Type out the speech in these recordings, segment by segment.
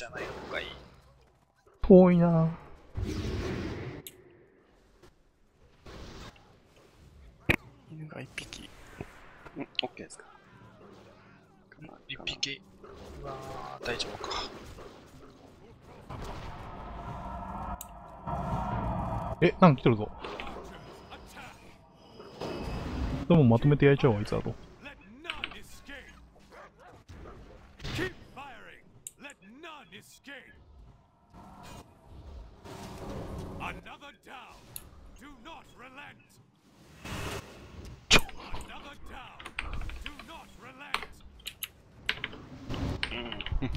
じゃない方がいい。遠いな犬が一匹。うん、オッケーですか。一匹。うわー大丈夫か。え、なんか来てるぞ。でもまとめて焼いちゃおう、あいつだと。ス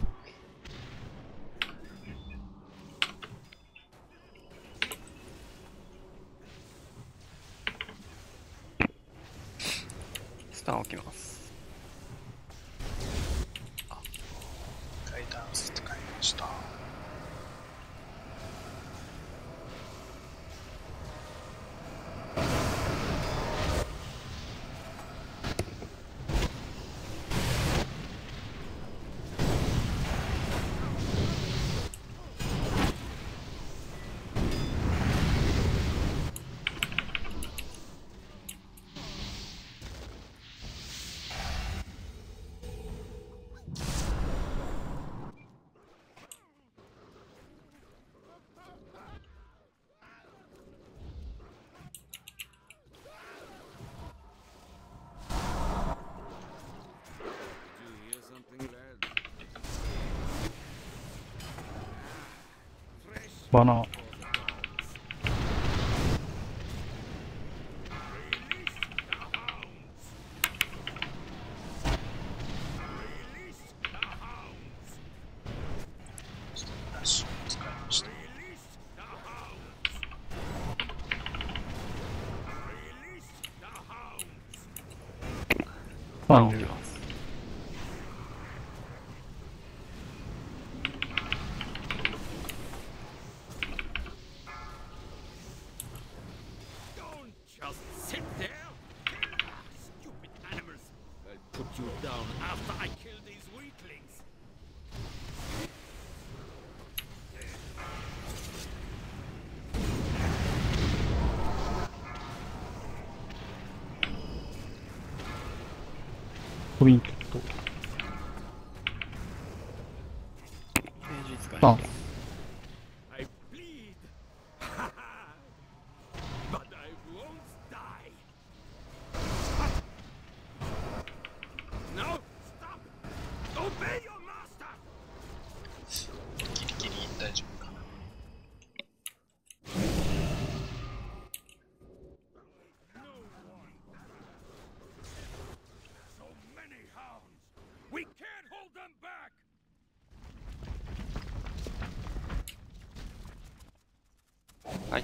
タン置きます。ガイダンス使いました。バナトリ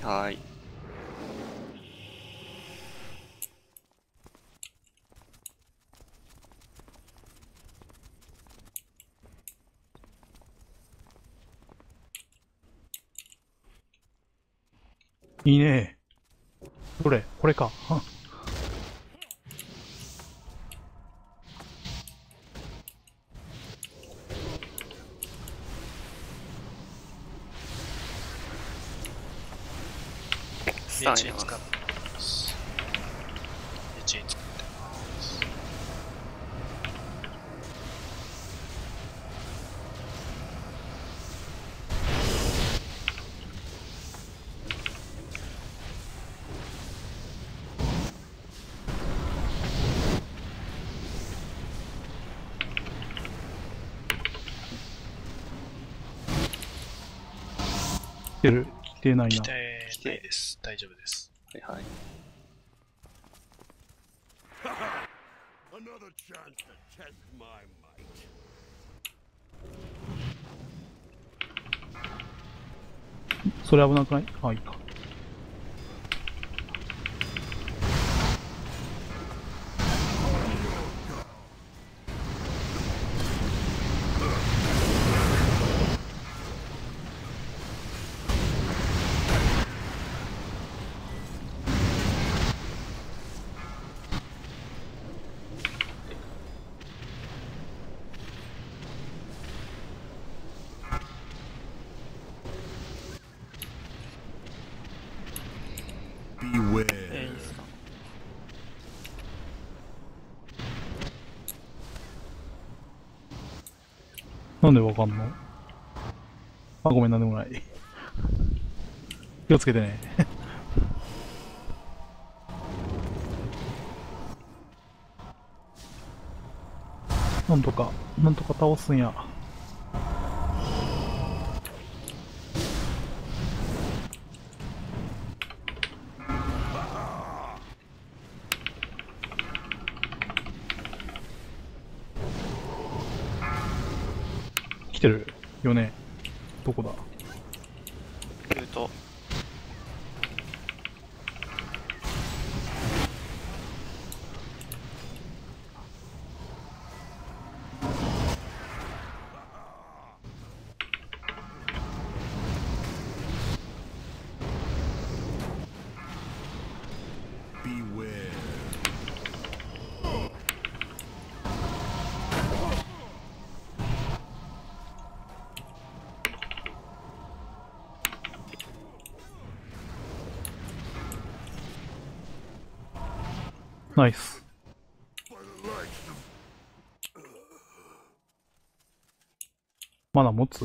はいはい。いいね。どれ？これか。スレタン入れますジ使っ。てます。レジ使ってます。来てる来てないな。来てないです。大丈夫です。はいはい。Another chance to test my might. それ危なくない？あ、いいか。なんでわかんの？あ、ごめん、なんでもない。気をつけてね。なんとか、なんとか倒すんや。るよね。どこだ？ナイス。まだ持つ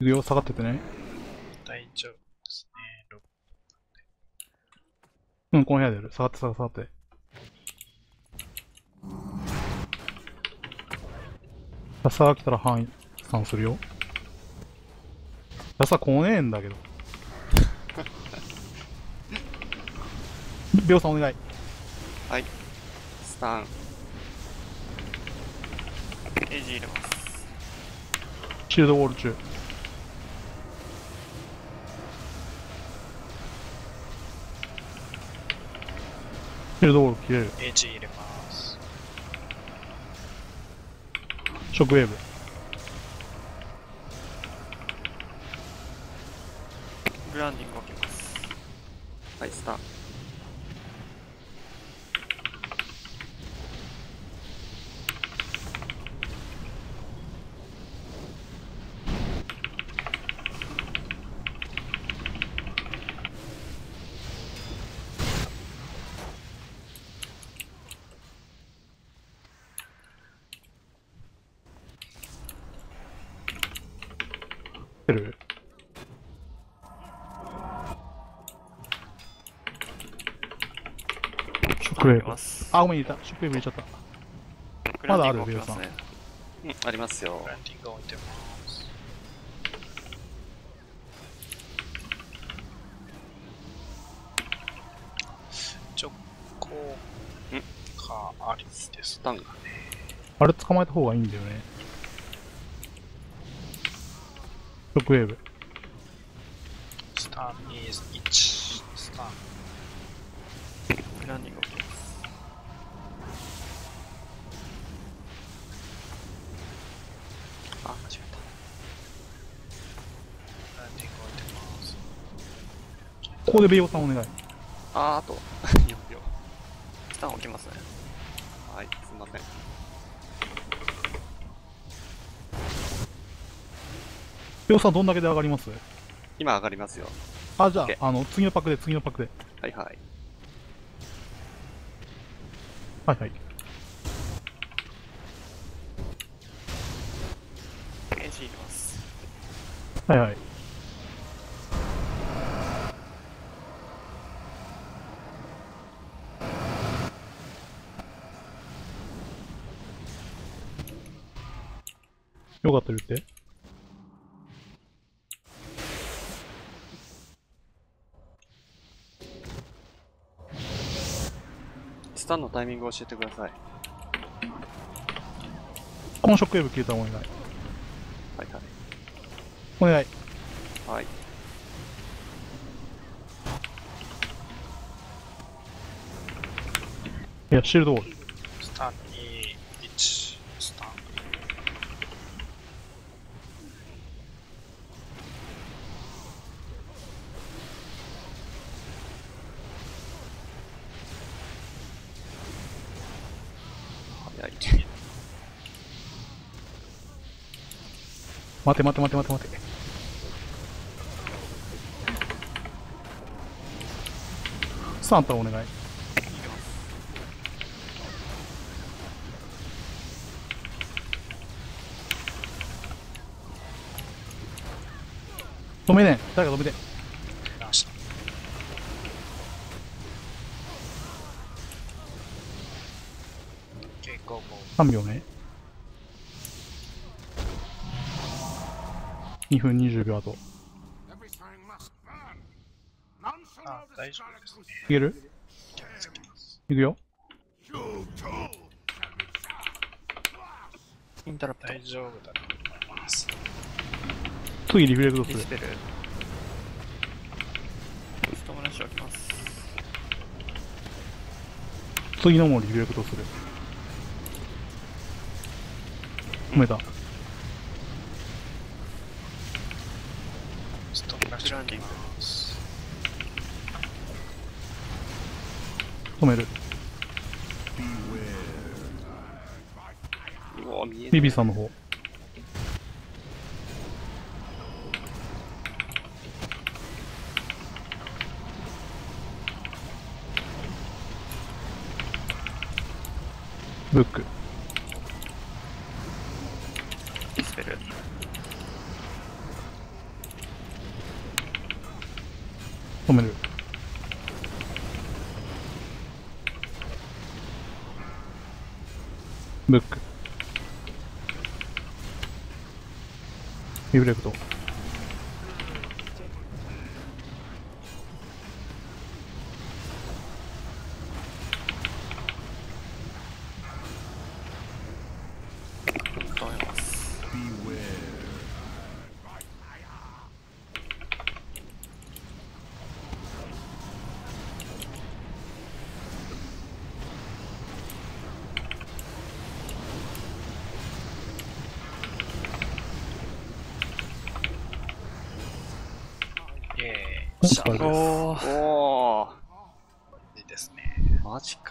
いるよ、下がっててね。大丈夫ですね。ロうん、この部屋でやる。下がって、下がって、下がって。ラサが来たら範囲3するよ。ラサ来ねえんだけど。秒さんお願い。はい。スタン。エイジ入れます。シールドウォール中。シールドウォール切れる。エッジ入れます。ショックウェーブ。グランディング置きます。はい、スタン。来てる。ショックウェーブ。あ、ごめん、入れた。ショックウェーブ入れちゃった。まだある置きますね。うん、ありますよ。直行んかありですスタンが。あれ捕まえた方がいいんだよね。ショックウェーブ。スタン is 1。スタン。グランディング置きます。あ、間違えブランディング置いてます。ここでベイオさんお願い。あー、あと、4秒。スタン置きますね。はい、すいません。ベイオさんどんだけで上がります？今上がりますよ。あ、じゃああの、次のパックで、次のパックで。はいはい。はいはい。エイジ入れます。はいはい。よかったら言って。スタンのタイミングを教えてください。このショックウェーブ消えたらお願い。はいはい。お願い。はい。いや、シールドウォール。スタン待て待て待て待て待て。サンタお願い。止めね誰か止めて3秒ね。2分20秒後あ大丈夫ですね。いける？いくよ.インタラプト。大丈夫だと思います。次リフレクトするディスペル。ストームラッシュ置きます。次のもリフレクトする止めたストップラッシュ受けます。止める、ビビさんの方ブックディスペル。止める。ブック。リフレクト。おおー。いいですね。マジか。